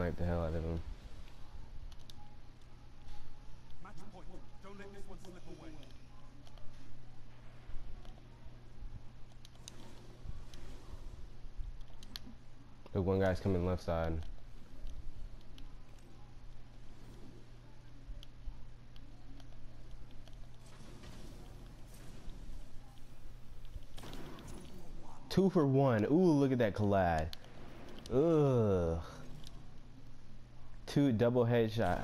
snipe the hell out of him. Match point. Don't let this one slip away. The one guy's coming left side. Two for one. Ooh, look at that collide. Ugh. Two double headshot.